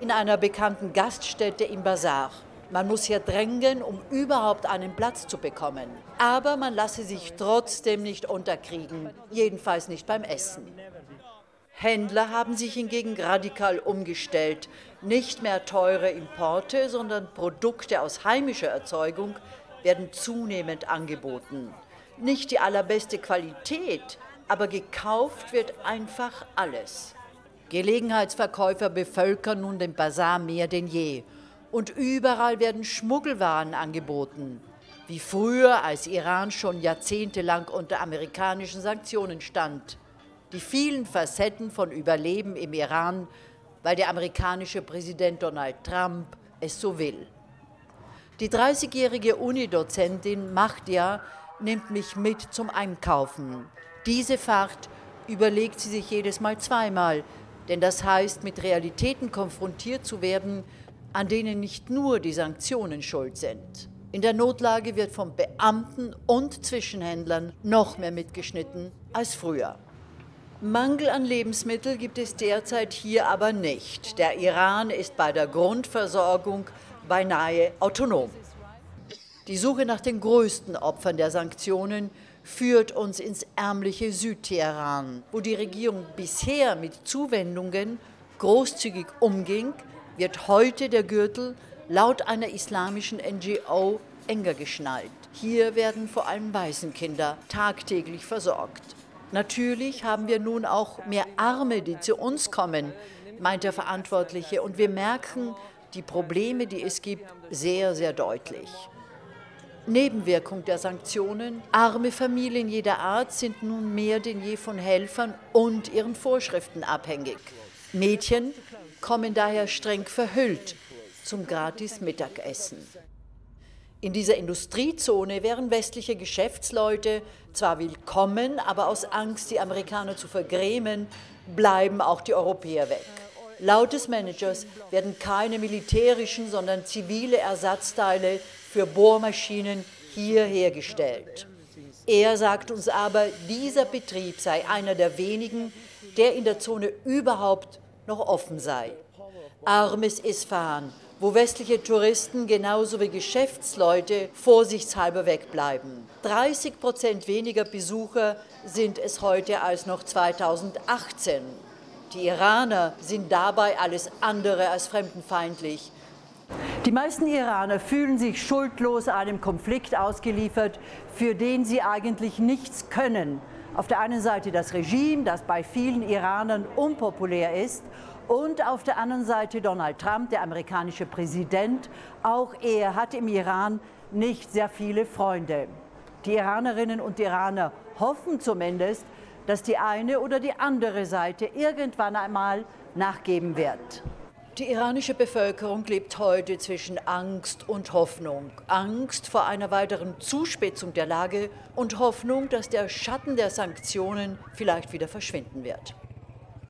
in einer bekannten Gaststätte im Bazar. Man muss hier drängen, um überhaupt einen Platz zu bekommen. Aber man lasse sich trotzdem nicht unterkriegen, jedenfalls nicht beim Essen. Händler haben sich hingegen radikal umgestellt. Nicht mehr teure Importe, sondern Produkte aus heimischer Erzeugung werden zunehmend angeboten. Nicht die allerbeste Qualität, aber gekauft wird einfach alles. Gelegenheitsverkäufer bevölkern nun den Bazar mehr denn je. Und überall werden Schmuggelwaren angeboten. Wie früher, als Iran schon jahrzehntelang unter amerikanischen Sanktionen stand die vielen Facetten von Überleben im Iran, weil der amerikanische Präsident Donald Trump es so will. Die 30-jährige Unidozentin Mahdia nimmt mich mit zum Einkaufen. Diese Fahrt überlegt sie sich jedes Mal zweimal, denn das heißt, mit Realitäten konfrontiert zu werden, an denen nicht nur die Sanktionen schuld sind. In der Notlage wird von Beamten und Zwischenhändlern noch mehr mitgeschnitten als früher. Mangel an Lebensmitteln gibt es derzeit hier aber nicht. Der Iran ist bei der Grundversorgung beinahe autonom. Die Suche nach den größten Opfern der Sanktionen führt uns ins ärmliche Südteheran, wo die Regierung bisher mit Zuwendungen großzügig umging, wird heute der Gürtel laut einer islamischen NGO enger geschnallt. Hier werden vor allem Waisenkinder tagtäglich versorgt. Natürlich haben wir nun auch mehr Arme, die zu uns kommen, meint der Verantwortliche. Und wir merken die Probleme, die es gibt, sehr, sehr deutlich. Nebenwirkung der Sanktionen. Arme Familien jeder Art sind nun mehr denn je von Helfern und ihren Vorschriften abhängig. Mädchen kommen daher streng verhüllt zum gratis Mittagessen. In dieser Industriezone wären westliche Geschäftsleute zwar willkommen, aber aus Angst, die Amerikaner zu vergrämen, bleiben auch die Europäer weg. Laut des Managers werden keine militärischen, sondern zivile Ersatzteile für Bohrmaschinen hier hergestellt. Er sagt uns aber, dieser Betrieb sei einer der wenigen, der in der Zone überhaupt noch offen sei. Armes Isfahan wo westliche Touristen genauso wie Geschäftsleute vorsichtshalber wegbleiben. 30 Prozent weniger Besucher sind es heute als noch 2018. Die Iraner sind dabei alles andere als fremdenfeindlich. Die meisten Iraner fühlen sich schuldlos einem Konflikt ausgeliefert, für den sie eigentlich nichts können. Auf der einen Seite das Regime, das bei vielen Iranern unpopulär ist, und auf der anderen Seite Donald Trump, der amerikanische Präsident. Auch er hat im Iran nicht sehr viele Freunde. Die Iranerinnen und Iraner hoffen zumindest, dass die eine oder die andere Seite irgendwann einmal nachgeben wird. Die iranische Bevölkerung lebt heute zwischen Angst und Hoffnung. Angst vor einer weiteren Zuspitzung der Lage und Hoffnung, dass der Schatten der Sanktionen vielleicht wieder verschwinden wird.